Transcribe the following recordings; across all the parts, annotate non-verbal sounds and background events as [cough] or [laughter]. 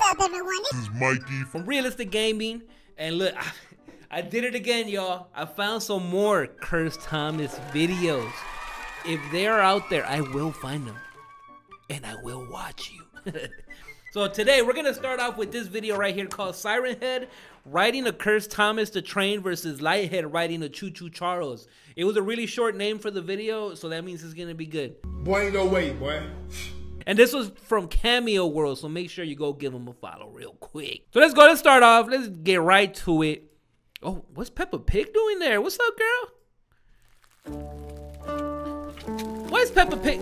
What's up, everyone? This is Mikey from Realistic Gaming. And look, I, I did it again, y'all. I found some more Curse Thomas videos. If they are out there, I will find them. And I will watch you. [laughs] so today, we're going to start off with this video right here called Siren Head riding a Curse Thomas the Train versus Lighthead riding a Choo Choo Charles. It was a really short name for the video, so that means it's going to be good. Boy, ain't no way, boy. And this was from Cameo World, so make sure you go give them a follow real quick. So let's go. Let's start off. Let's get right to it. Oh, what's Peppa Pig doing there? What's up, girl? Why is Peppa Pig?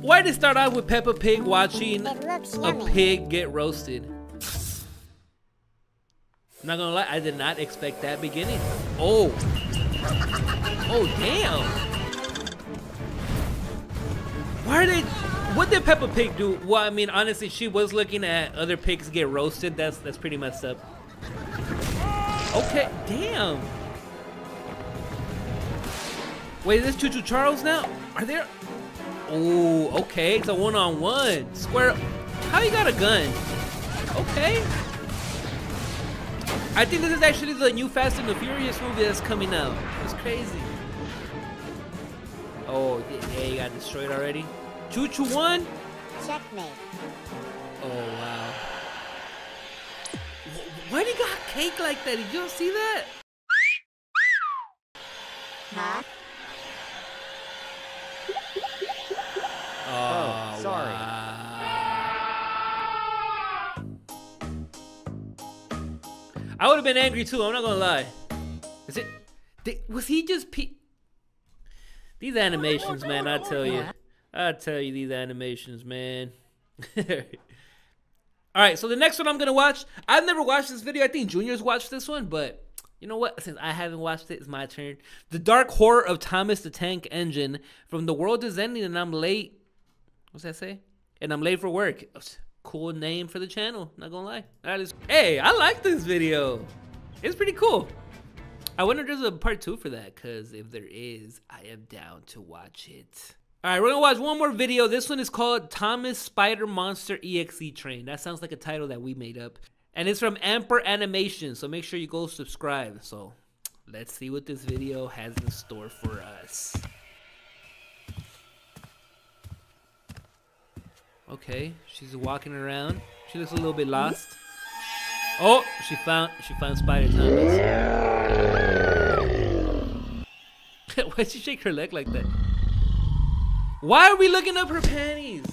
Why did it start off with Peppa Pig watching a pig get roasted? Not gonna lie, I did not expect that beginning. Oh. Oh, damn. Why are they what did Peppa Pig do? Well, I mean, honestly, she was looking at other pigs get roasted. That's that's pretty messed up. Okay, damn. Wait, is this Choo Choo Charles now? Are there? Oh, okay. It's a one-on-one. -on -one. Square. How you got a gun? Okay. I think this is actually the new Fast and the Furious movie that's coming out. It's crazy. Oh, yeah, you got destroyed already. Choo Choo won? Checkmate. Oh, wow. Why do you got cake like that? Did y'all see that? Huh? Oh, oh sorry. Wow. I would have been angry too, I'm not gonna lie. Is it... Was he just pe... These animations, man, I tell you. I tell you these animations, man. [laughs] All right, so the next one I'm gonna watch. I've never watched this video. I think Junior's watched this one, but you know what? Since I haven't watched it, it's my turn. The Dark Horror of Thomas the Tank Engine. From the world is ending, and I'm late. What's that say? And I'm late for work. Cool name for the channel. Not gonna lie. That is. Hey, I like this video. It's pretty cool. I wonder if there's a part two for that, because if there is, I am down to watch it. All right, we're gonna watch one more video. This one is called Thomas Spider Monster EXE Train. That sounds like a title that we made up. And it's from Amper Animation, so make sure you go subscribe. So let's see what this video has in store for us. Okay, she's walking around. She looks a little bit lost. Oh, she found she found Spider Thomas. [laughs] Why'd she shake her leg like that? Why are we looking up her panties?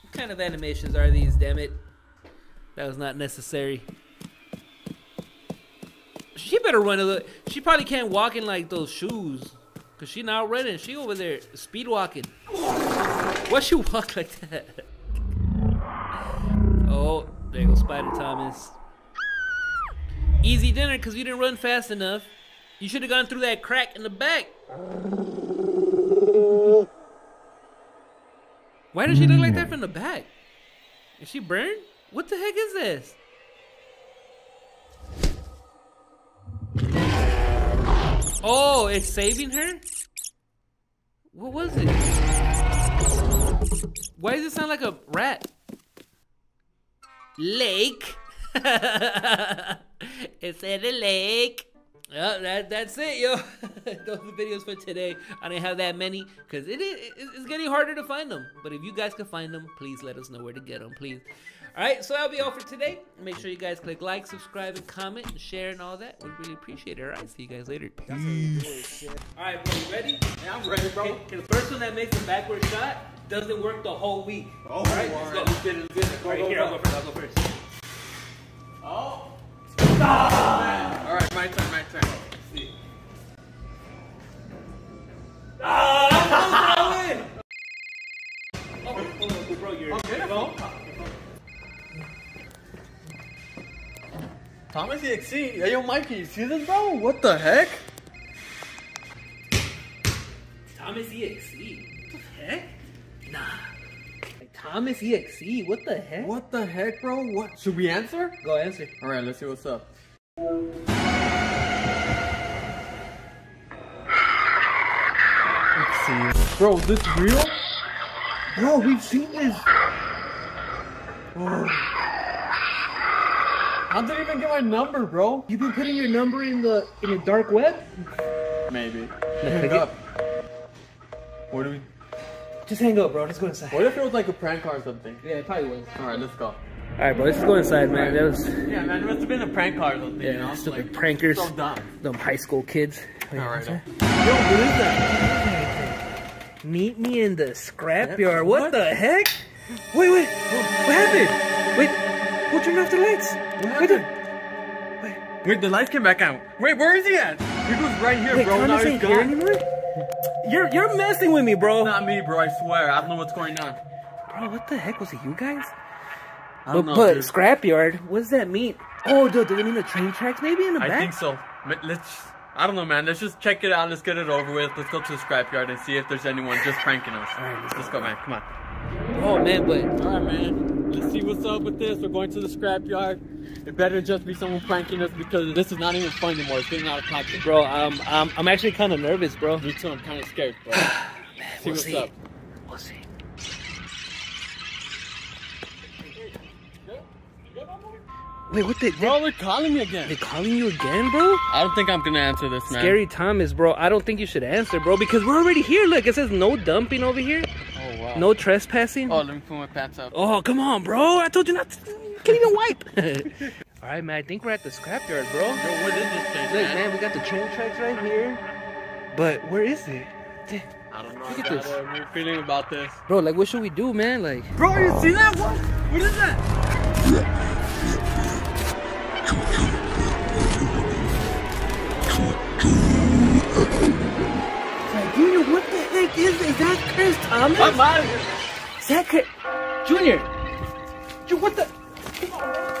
What kind of animations are these, damn it? That was not necessary. She better run a little. She probably can't walk in like those shoes. Cause she not running. She over there speed walking. Why she walk like that? Oh, there goes Spider Thomas. Easy dinner because you didn't run fast enough. You should have gone through that crack in the back. Why does she look like that mm. from the back? Is she burned? What the heck is this? Oh, it's saving her? What was it? Why does it sound like a rat? Lake? [laughs] it's in a lake. Well, that, that's it, yo. [laughs] Those are the videos for today. I didn't have that many because it is it's getting harder to find them. But if you guys can find them, please let us know where to get them, please. All right, so that'll be all for today. Make sure you guys click like, subscribe, and comment, and share, and all that. We'd really appreciate it. All right, see you guys later. Peace. All right, bro, you ready? Yeah, I'm ready, bro. Okay, the first one that makes a backward shot doesn't work the whole week. Oh, all right, let's go. Let's get it. Let's get it. All right, go, here, go. I'll go first. I'll go first. Oh. Ah! All right, my turn, Oh, bro, you're okay, go. Thomas EXE. Hey, yo, Mikey, you see this, bro? What the heck? Thomas EXE? What the heck? Nah. Thomas EXE? What the heck? What the heck, bro? What? Should we answer? Go answer. All right, let's see what's up. Let's see. Bro, this real? Bro, we've seen this. How'd they even get my number, bro? You've been putting your number in the in the dark web? Maybe. Hang Hang up. What do we? Just hang up, bro. Let's go inside. What if it was like a prank call or something? Yeah, it probably was. All right, let's go. All right, bro. Let's go inside, man. That was Yeah, man, it must have been a prank call or something. you know? yeah, stupid Like, prankers, So dumb. them high school kids. All right. Uh, yo, what is that? Meet me in the scrapyard. What, the heck? Wait, wait. What happened? Wait, who turned off the lights? What happened? Wait, Wait, the lights came back on. Wait, where is he at? He was right here, Wait, bro. Now he's ain't gone. here anymore? You're you're messing with me, bro. Not me, bro. I swear. I don't know what's going on. Bro, what the heck was it? You guys? I But, don't know. but dude. scrapyard. What does that mean? Oh, dude, do they mean the train tracks? Maybe in the I back. I think so. Let's. I don't know, man. Let's just check it out. Let's get it over with. Let's go to the scrapyard and see if there's anyone just pranking us. All right, let's, go, man. Come on. Oh man, but All right, man. Let's see what's up with this. We're going to the scrapyard. It better just be someone pranking us because this is not even fun anymore. It's getting out of pocket. bro, um, I'm I'm actually kind of nervous, bro. Me too. I'm kind of scared, bro. [sighs] see we'll what's see. up. We'll see. Wait, what the? Bro, they're calling me again. They're calling you again, bro? I don't think I'm gonna answer this, man. Scary Thomas, bro. I don't think you should answer, bro, because we're already here. Look, it says no dumping over here, Oh wow. no trespassing. Oh, let me put my pants up. Oh, come on, bro. I told you not to. You can't even wipe. [laughs] All right, man. I think we're at the scrapyard, bro. Yo, what is this place, Look, man? man, we got the train tracks right here. But where is it? I don't know. Look at I got this. a weird feeling about this. Bro, like, what should we do, man? Like, Bro, you see that? What? What is that? Like what the heck is Is that Chris Thomas? I'm out of here. Is that Chris? Junior! Ju- what the?